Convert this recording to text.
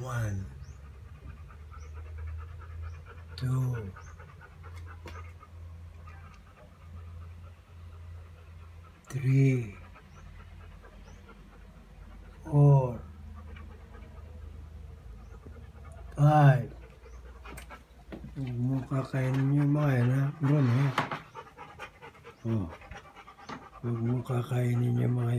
One, two, three, five. Huwag mo kakainin yung mga yan, ha? Ron, ha? Oh. Mo kakainin yung mga.